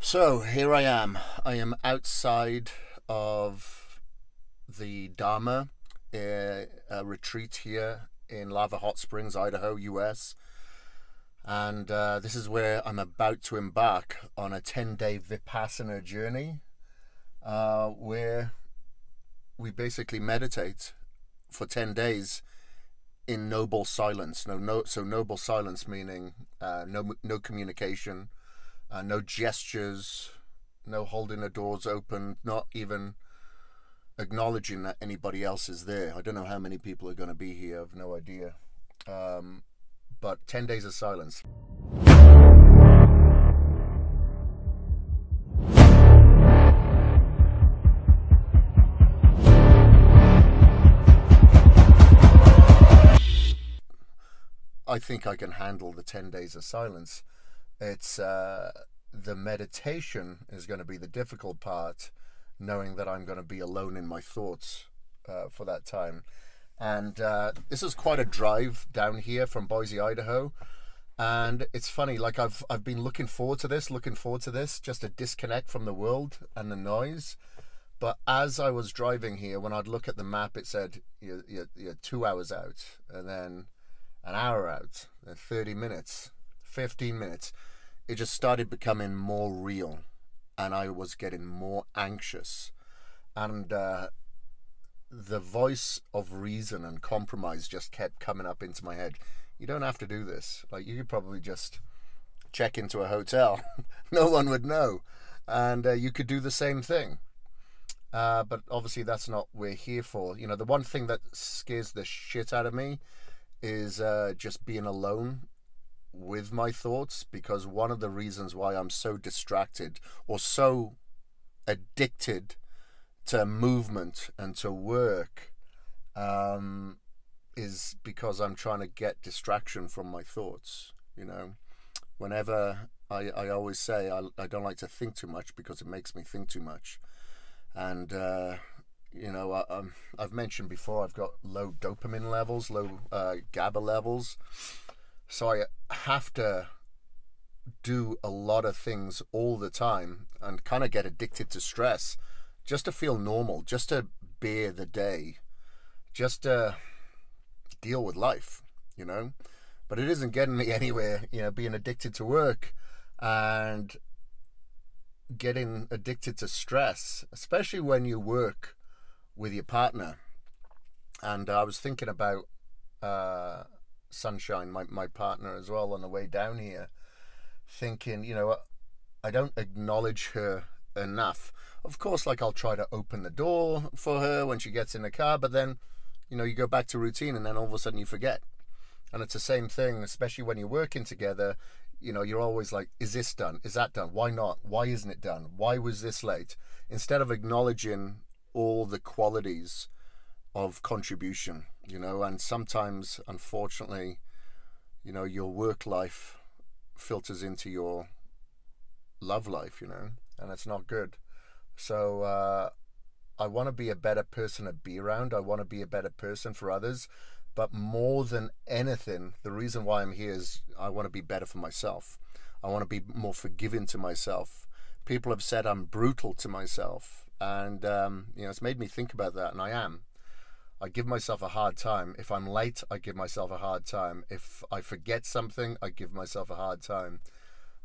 So here I am. I am outside of the Dharma retreat here in Lava Hot Springs, Idaho, US. And uh, this is where I'm about to embark on a 10 day Vipassana journey uh, where we basically meditate for 10 days in noble silence. No, no, so noble silence meaning uh, no, no communication, uh, no gestures, no holding the doors open, not even acknowledging that anybody else is there. I don't know how many people are going to be here. I've no idea. Um, but 10 days of silence. I think I can handle the 10 days of silence. It's uh, the meditation is going to be the difficult part, knowing that I'm going to be alone in my thoughts uh, for that time. And uh, this is quite a drive down here from Boise, Idaho. And it's funny, like I've I've been looking forward to this, looking forward to this, just a disconnect from the world and the noise. But as I was driving here, when I'd look at the map, it said you're, you're, you're two hours out, and then an hour out, then 30 minutes, 15 minutes. It just started becoming more real, and I was getting more anxious. And uh, the voice of reason and compromise just kept coming up into my head. You don't have to do this. Like, you could probably just check into a hotel, no one would know. And uh, you could do the same thing. Uh, but obviously, that's not what we're here for. You know, the one thing that scares the shit out of me is uh, just being alone with my thoughts because one of the reasons why I'm so distracted or so addicted to movement and to work um, is because I'm trying to get distraction from my thoughts. You know, whenever I, I always say I, I don't like to think too much because it makes me think too much. And uh, you know, I, um, I've mentioned before I've got low dopamine levels, low uh, GABA levels, so I have to do a lot of things all the time and kind of get addicted to stress just to feel normal, just to bear the day, just to deal with life, you know. But it isn't getting me anywhere, you know, being addicted to work and getting addicted to stress, especially when you work with your partner. And I was thinking about uh, Sunshine, my, my partner as well, on the way down here, thinking, you know, I don't acknowledge her enough. Of course, like I'll try to open the door for her when she gets in the car, but then, you know, you go back to routine and then all of a sudden you forget. And it's the same thing, especially when you're working together. You know, you're always like, is this done? Is that done? Why not? Why isn't it done? Why was this late? Instead of acknowledging all the qualities of contribution, you know, and sometimes, unfortunately, you know, your work life filters into your love life, you know, and it's not good. So, uh, I want to be a better person to be around. I want to be a better person for others. But more than anything, the reason why I'm here is I want to be better for myself. I want to be more forgiving to myself. People have said I'm brutal to myself and um, you know it's made me think about that and i am i give myself a hard time. If i'm late i give myself a hard time. If i forget something i give myself a hard time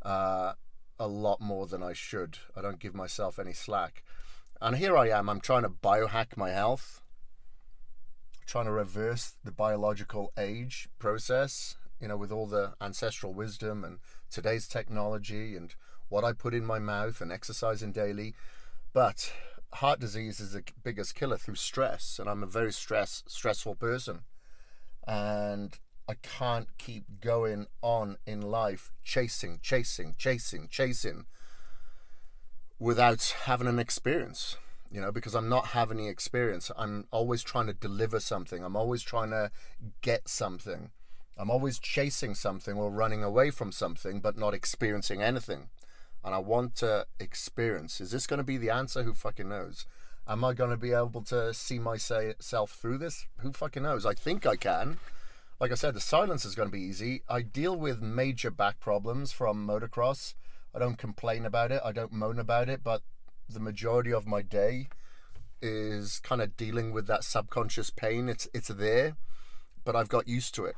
uh, a lot more than i should. I don't give myself any slack. And here i am i'm trying to biohack my health trying to reverse the biological age process you know with all the ancestral wisdom and today's technology and what i put in my mouth and exercising daily. But heart disease is the biggest killer through stress, and I'm a very stress stressful person, and I can't keep going on in life chasing, chasing, chasing, chasing without having an experience. You know, because I'm not having the experience. I'm always trying to deliver something. I'm always trying to get something. I'm always chasing something or running away from something, but not experiencing anything and I want to experience. Is this going to be the answer? Who fucking knows? Am I going to be able to see myself through this? Who fucking knows? I think I can. Like I said, the silence is going to be easy. I deal with major back problems from motocross I don't complain about it. I don't moan about it, but the majority of my day is kind of dealing with that subconscious pain. It's it's there, but I've got used to it.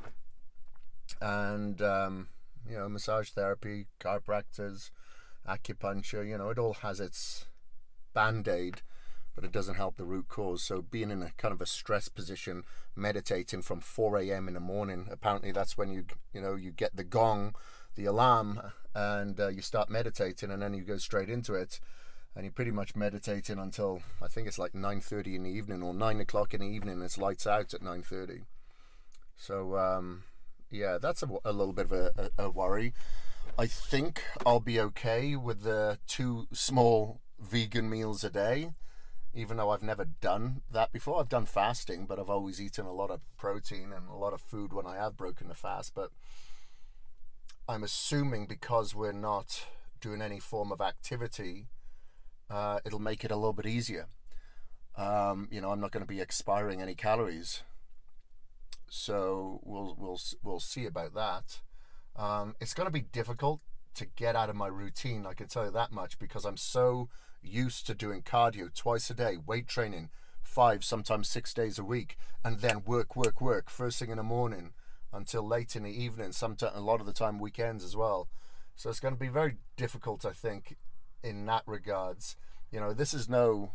And um, you know, massage therapy, chiropractors, acupuncture, you know, it all has its band-aid, but it doesn't help the root cause. So being in a kind of a stress position, meditating from 4 a.m. in the morning, apparently that's when you you know you get the gong, the alarm, and uh, you start meditating, and then you go straight into it and you're pretty much meditating until I think it's like 9:30 in the evening or 9 o'clock in the evening. It's lights out at 9:30. So um, yeah, that's a, a, little bit of a, a, a, worry. I think I'll be okay with the two small vegan meals a day, even though I've never done that before. I've done fasting, but I've always eaten a lot of protein and a lot of food when I have broken the fast. But I'm assuming because we're not doing any form of activity uh, it'll make it a little bit easier. Um, you know, I'm not going to be expiring any calories, so we'll we'll we'll see about that. Um, it's going to be difficult to get out of my routine. I can tell you that much because I'm so used to doing cardio twice a day, weight training five, sometimes six days a week, and then work, work, work first thing in the morning until late in the evening. Sometimes a lot of the time weekends as well. So it's going to be very difficult, I think, in that regards. You know, this is no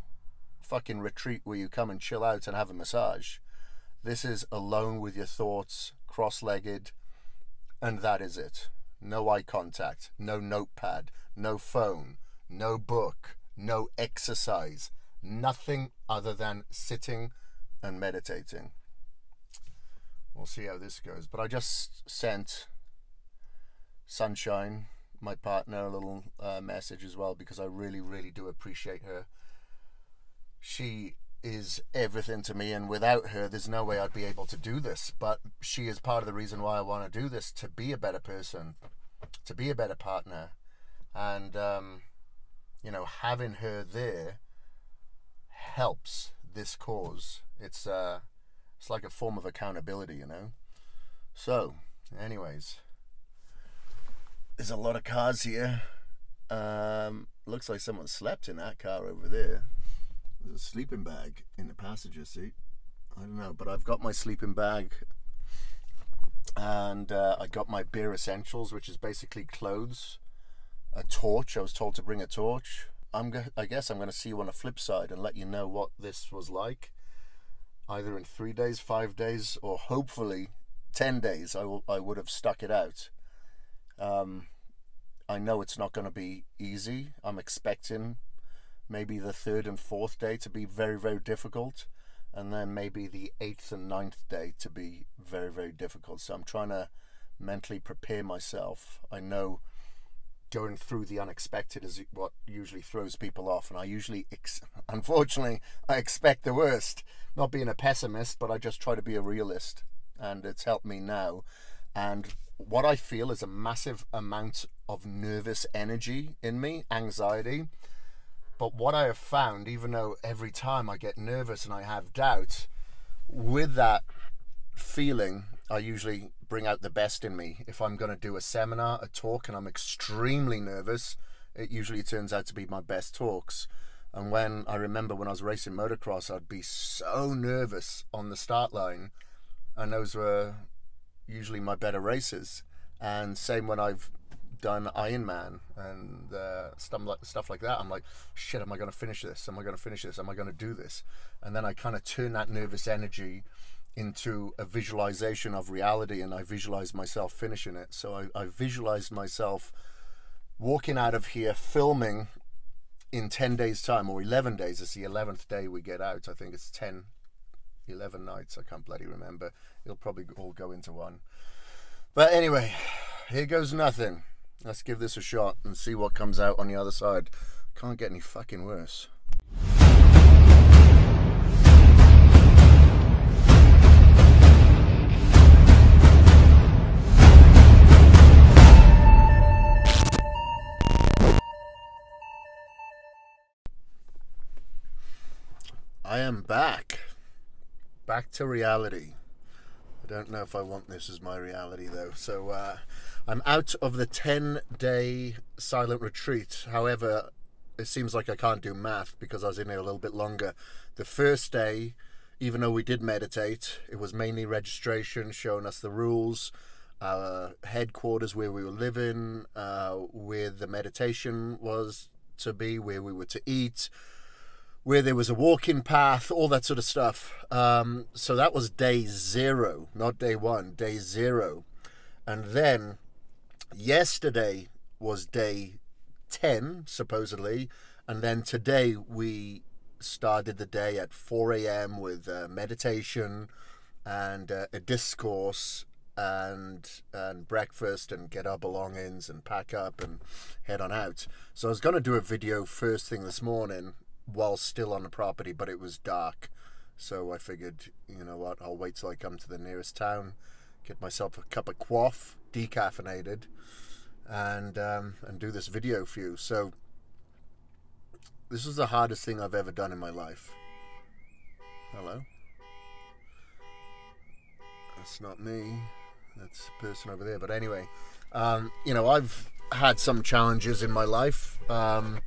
fucking retreat where you come and chill out and have a massage. This is alone with your thoughts, cross legged, and that is it. No eye contact, no notepad, no phone, no book, no exercise, nothing other than sitting and meditating. We'll see how this goes. But I just sent Sunshine my partner a little uh, message as well because I really, really do appreciate her. She is everything to me, and without her, there's no way I'd be able to do this. But she is part of the reason why I want to do this to be a better person, to be a better partner, and um, you know, having her there helps this cause. It's uh, it's like a form of accountability, you know. So, anyways. There's a lot of cars here. Um, looks like someone slept in that car over there. A sleeping bag in the passenger seat. I don't know, but I've got my sleeping bag and uh, I got my beer essentials, which is basically clothes, a torch. I was told to bring a torch. I'm go- I guess I'm going to see you on the flip side and let you know what this was like, either in three days, five days, or hopefully ten days. I will. I would have stuck it out. Um, I know it's not going to be easy. I'm expecting maybe the third and fourth day to be very, very difficult, and then maybe the eighth and ninth day to be very, very difficult. So I'm trying to mentally prepare myself. I know going through the unexpected is what usually throws people off, and I usually, unfortunately, I expect the worst. Not being a pessimist, but I just try to be a realist, and it's helped me now. And what I feel is a massive amount of nervous energy in me, anxiety. But what I have found, even though every time I get nervous and I have doubts, with that feeling, I usually bring out the best in me. If I'm going to do a seminar, a talk, and I'm extremely nervous, it usually turns out to be my best talks. And when I remember when I was racing motocross, I'd be so nervous on the start line, and those were usually my better races. And same when I've done Iron Man and uh, stuff like stuff like that. I'm like, shit, am I going to finish this? Am I going to finish this? Am I going to do this? And then I kind of turn that nervous energy into a visualization of reality, and I visualize myself finishing it. So I, I visualized myself walking out of here, filming in 10 days time or 11 days it's the 11th day we get out i think it's 10 11 nights. I can't bloody remember. It'll probably all go into one. But anyway, here goes nothing. Let's give this a shot and see what comes out on the other side. Can't get any fucking worse. I am back back to reality. Don't know if I want this as my reality though. So uh, I'm out of the 10 day silent retreat. However, it seems like I can't do math because I was in here a little bit longer. The first day, even though we did meditate, it was mainly registration, showing us the rules, our headquarters where we were living, uh, where the meditation was to be, where we were to eat, where there was a walking path, all that sort of stuff. Um, so that was day zero, not day one, day zero. And then yesterday was day 10, supposedly. And then today we started the day at 4 a.m. with uh, meditation and uh, a discourse and and breakfast and get our belongings and pack up and head on out. So I was going to do a video first thing this morning while still on the property, but it was dark. So I figured, you know what, I'll wait till I come to the nearest town, get myself a cup of quaff, decaffeinated, and um, and do this video for you. So this is the hardest thing I've ever done in my life. Hello. That's not me. That's the person over there. But anyway, um, you know, I've had some challenges in my life. Um,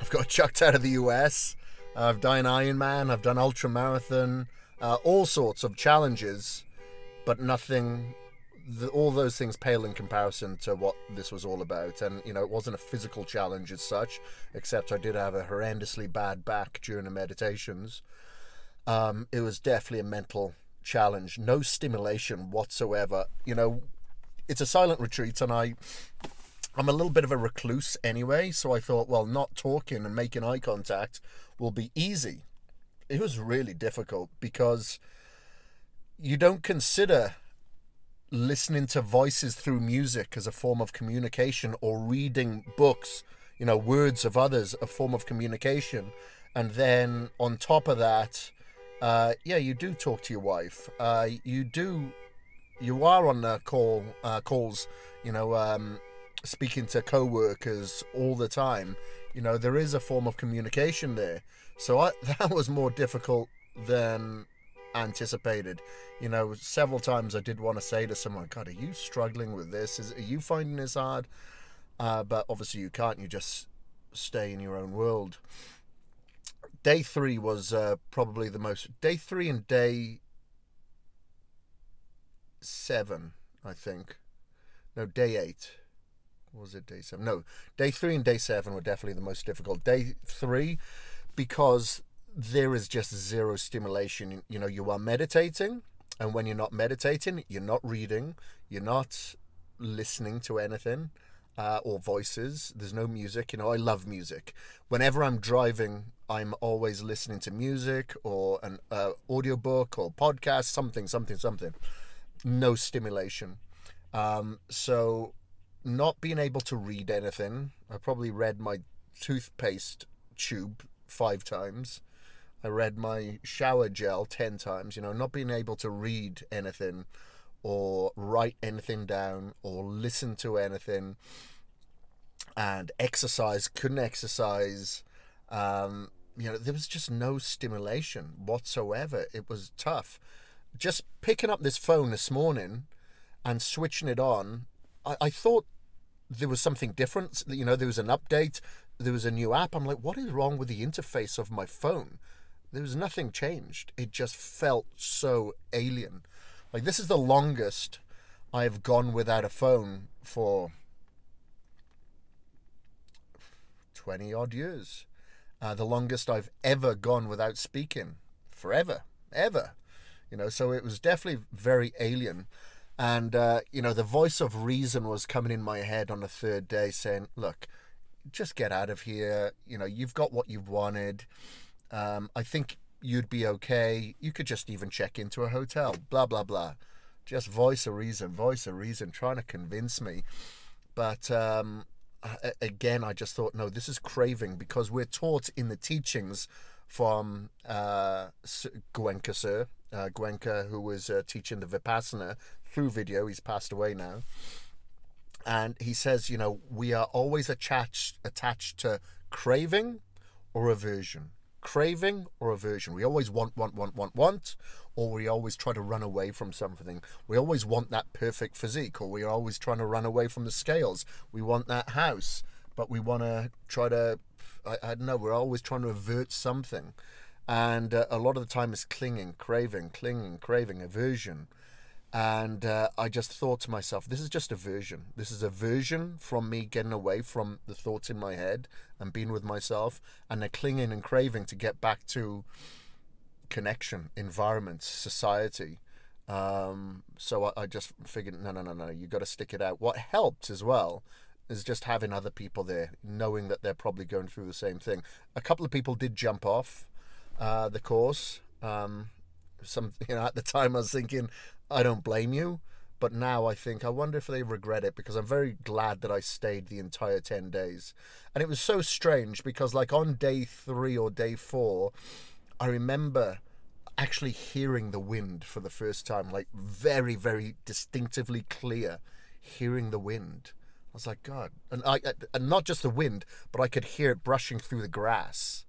I've got chucked out of the US. I've done Ironman. I've done ultra marathon. Uh, all sorts of challenges, but nothing. The, all those things pale in comparison to what this was all about. And you know, it wasn't a physical challenge as such, except I did have a horrendously bad back during the meditations. Um, it was definitely a mental challenge. No stimulation whatsoever. You know, it's a silent retreat, and I I'm a little bit of a recluse anyway, so I thought, well, not talking and making eye contact will be easy. It was really difficult because you don't consider listening to voices through music as a form of communication or reading books, you know, words of others, a form of communication. And then on top of that, uh, yeah, you do talk to your wife. Uh, you do, you are on the call uh, calls, you know, um, speaking to co-workers all the time you know there is a form of communication there. So I, that was more difficult than anticipated. You know several times i did want to say to someone god are you struggling with this? Is are you finding this hard? Uh, but obviously you can't you just stay in your own world. Day three was uh, probably the most day three and day seven i think. No day eight was it day seven? No, day three and day seven were definitely the most difficult. Day three, because there is just zero stimulation. You know, you are meditating, and when you're not meditating, you're not reading, you're not listening to anything. Uh, or voices. There's no music. You know, I love music. Whenever I'm driving, I'm always listening to music or an uh, audiobook or podcast, something, something, something. No stimulation. Um, so not being able to read anything. I probably read my toothpaste tube five times. I read my shower gel 10 times, you know, not being able to read anything or write anything down or listen to anything and exercise, couldn't exercise. Um, you know, there was just no stimulation whatsoever. It was tough. Just picking up this phone this morning and switching it on, I, I thought there was something different. You know, there was an update, there was a new app. I'm like, what is wrong with the interface of my phone? There was nothing changed. It just felt so alien. Like, this is the longest I've gone without a phone for 20 odd years. Uh, the longest I've ever gone without speaking. Forever. Ever. You know, so it was definitely very alien. And, uh, you know, the voice of reason was coming in my head on the third day saying, look, just get out of here. You know, you've got what you've wanted. Um, I think you'd be okay. You could just even check into a hotel, blah, blah, blah. Just voice a reason, voice a reason, trying to convince me. But um, again, I just thought, no, this is craving because we're taught in the teachings from uh, Goenka Sir, uh, Goenka, who was uh, teaching the Vipassana through video. He's passed away now. And he says, you know, we are always attached attached to craving or aversion. craving or aversion. We always want, want, want, want, want, or we always try to run away from something. We always want that perfect physique, or we're always trying to run away from the scales. We want that house, but we want to try to, I, I don't know, we're always trying to avert something. And uh, a lot of the time it's clinging, craving, clinging, craving, aversion. And uh, I just thought to myself, this is just aversion. This is aversion from me getting away from the thoughts in my head and being with myself, and they're clinging and craving to get back to connection, environment, society. Um, so I, I just figured, no, no, no, no, you got to stick it out. What helped as well is just having other people there, knowing that they're probably going through the same thing. A couple of people did jump off uh, the course. Um, some, you know, at the time I was thinking, I don't blame you. But now I think, I wonder if they regret it because I'm very glad that I stayed the entire 10 days. And it was so strange because, like, on day three or day four, I remember actually hearing the wind for the first time, like, very, very distinctively clear, hearing the wind. I was like, God. And, I, uh, and not just the wind, but I could hear it brushing through the grass.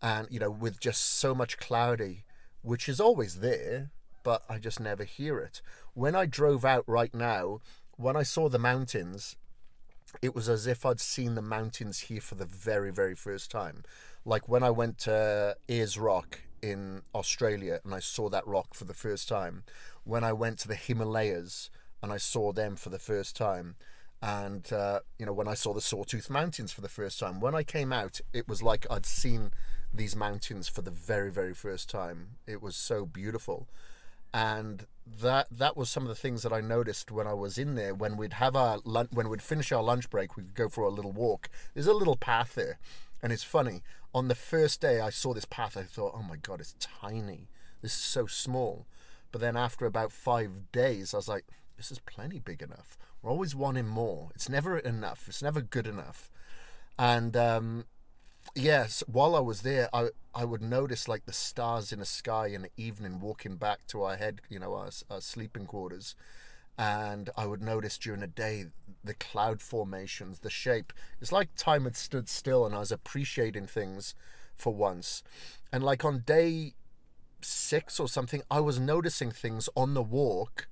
And, you know, with just so much cloudy, which is always there but I just never hear it. When I drove out right now, when I saw the mountains, it was as if I'd seen the mountains here for the very, very first time. Like when I went to Ayers Rock in Australia and I saw that rock for the first time. When I went to the Himalayas and I saw them for the first time. And, uh, you know, when I saw the Sawtooth Mountains for the first time. When I came out, it was like I'd seen these mountains for the very, very first time. It was so beautiful and that that was some of the things that I noticed when I was in there. When we'd have our lunch, when we'd finish our lunch break, we'd go for a little walk. There's a little path there, and it's funny. On the first day, I saw this path. I thought, "Oh my god, it's tiny. This is so small." But then after about five days, I was like, "This is plenty big enough." We're always wanting more. It's never enough. It's never good enough. And um, yes, while I was there, I I would notice like the stars in the sky in the evening, walking back to our head, you know, our, our sleeping quarters, and I would notice during the day the cloud formations, the shape. It's like time had stood still, and I was appreciating things for once. And like on day six or something, I was noticing things on the walk,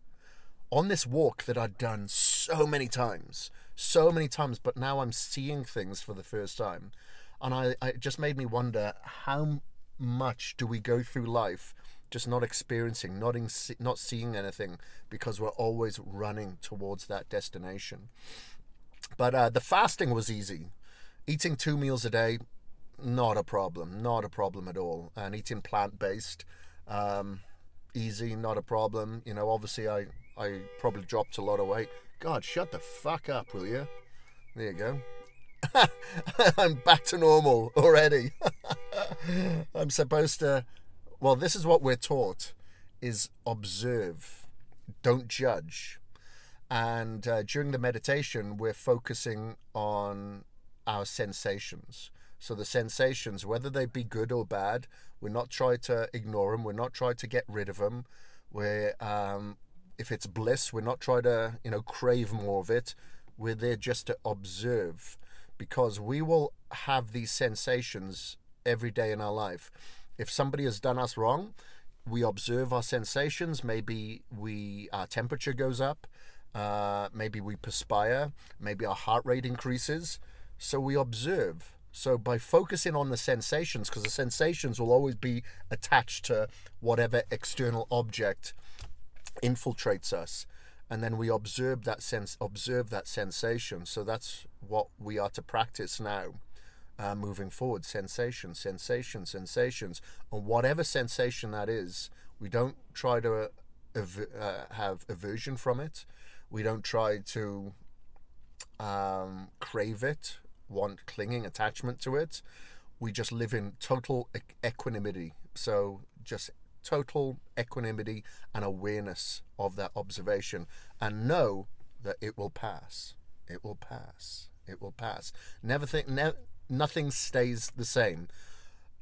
on this walk that I'd done so many times, so many times, but now I'm seeing things for the first time and I, I it just made me wonder how much do we go through life just not experiencing, not in, not seeing anything because we're always running towards that destination. But uh, the fasting was easy. Eating two meals a day, not a problem, not a problem at all. And eating plant based, um, easy, not a problem. You know, obviously I I probably dropped a lot of weight. God, shut the fuck up, will you? There you go. I'm back to normal already. I'm supposed to well, this is what we're taught is observe, don't judge. And uh, during the meditation, we're focusing on our sensations. So the sensations, whether they be good or bad, we're not trying to ignore them. We're not trying to get rid of them. We're, um, if it's bliss, we're not trying to, you know, crave more of it. We're there just to observe because we will have these sensations every day in our life. If somebody has done us wrong, we observe our sensations. Maybe we our temperature goes up. Uh, maybe we perspire. Maybe our heart rate increases. So we observe. So by focusing on the sensations, because the sensations will always be attached to whatever external object infiltrates us and then we observe that sense observe that sensation. So that's what we are to practice now uh, moving forward. Sensation sensation sensations. And whatever sensation that is we don't try to uh, uh, have aversion from it. We don't try to um, crave it want clinging attachment to it. We just live in total equanimity. So just total equanimity and awareness of that observation and know that it will pass. It will pass. It will pass. Never think, ne- nothing stays the same.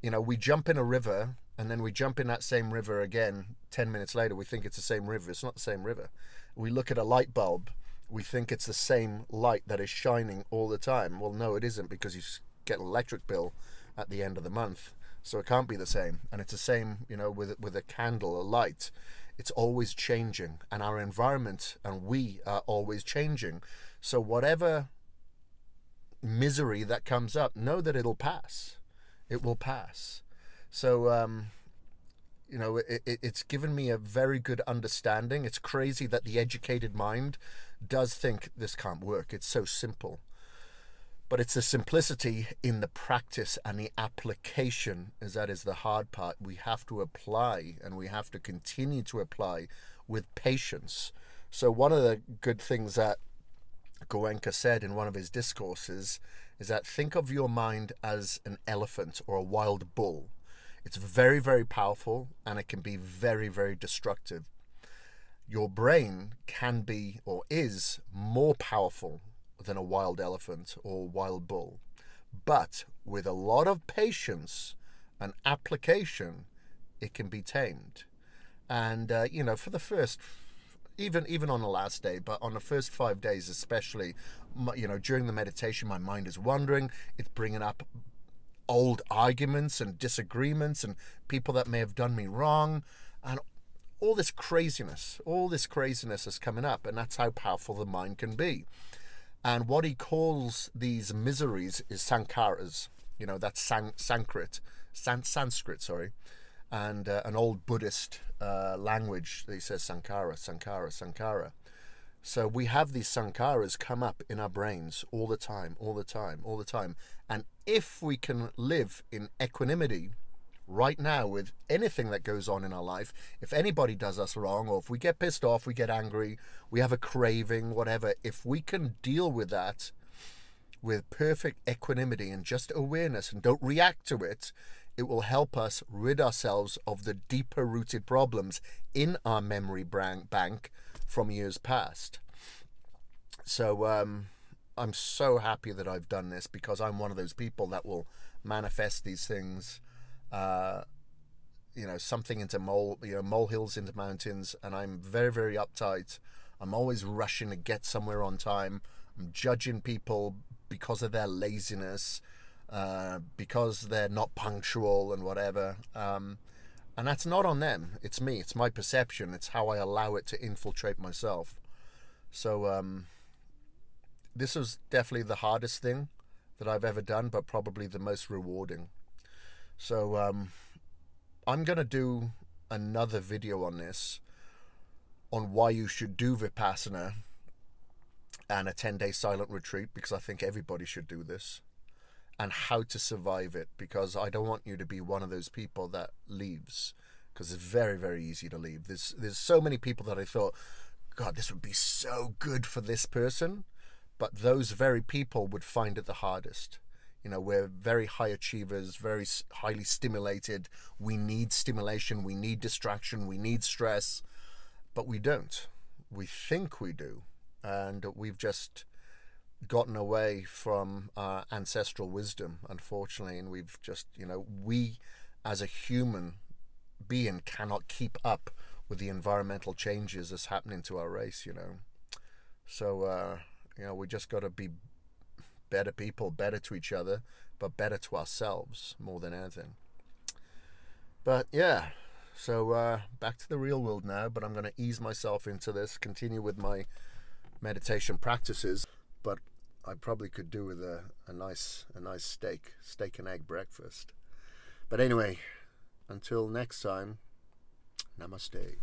You know, we jump in a river and then we jump in that same river again 10 minutes later. We think it's the same river. It's not the same river. We look at a light bulb. We think it's the same light that is shining all the time. Well, no, it isn't because you get an electric bill at the end of the month. So it can't be the same. And it's the same, you know, with with a candle, a light. It's always changing, and our environment and we are always changing. So whatever misery that comes up, know that it'll pass. It will pass. So um, you know, it, it, it's given me a very good understanding. It's crazy that the educated mind does think this can't work. It's so simple. But it's the simplicity in the practice and the application is that is the hard part. We have to apply and we have to continue to apply with patience. So one of the good things that Goenka said in one of his discourses is that think of your mind as an elephant or a wild bull. It's very, very powerful and it can be very, very destructive. Your brain can be or is more powerful than a wild elephant or wild bull. But with a lot of patience and application, it can be tamed. And, uh, you know, for the first, even even on the last day, but on the first five days especially, you know, during the meditation, my mind is wandering. It's bringing up old arguments and disagreements and people that may have done me wrong and all this craziness all this craziness is coming up and that's how powerful the mind can be and what he calls these miseries is sankharas you know that's san- sanskrit san- sanskrit sorry and uh, an old buddhist uh, language he says sankhara sankhara sankhara so we have these sankharas come up in our brains all the time, all the time, all the time. And if we can live in equanimity right now with anything that goes on in our life, if anybody does us wrong, or if we get pissed off, we get angry, we have a craving, whatever, if we can deal with that with perfect equanimity and just awareness and don't react to it, it will help us rid ourselves of the deeper rooted problems in our memory bank from years past. So um, I'm so happy that I've done this because I'm one of those people that will manifest these things. Uh, you know, something into mole, you know, molehills into mountains, and I'm very, very uptight. I'm always rushing to get somewhere on time. I'm judging people because of their laziness, uh, because they're not punctual and whatever. Um, and that's not on them. It's me. It's my perception. It's how I allow it to infiltrate myself. So um, this was definitely the hardest thing that I've ever done, but probably the most rewarding. So um, I'm gonna do another video on this, on why you should do vipassana and a 10-day silent retreat because I think everybody should do this and how to survive it because I don't want you to be one of those people that leaves because it's very very easy to leave. There's there's so many people that I thought god this would be so good for this person but those very people would find it the hardest. You know, we're very high achievers, very highly stimulated. We need stimulation, we need distraction, we need stress, but we don't. We think we do, and we've just gotten away from our ancestral wisdom, unfortunately, and we've just, you know, we as a human being cannot keep up with the environmental changes that's happening to our race, you know. So, uh, you know, we just got to be better people, better to each other, but better to ourselves more than anything. But yeah, so uh, back to the real world now. But I'm going to ease myself into this, continue with my meditation practices. But I probably could do with a, a nice a nice steak, steak and egg breakfast. But anyway, until next time, namaste.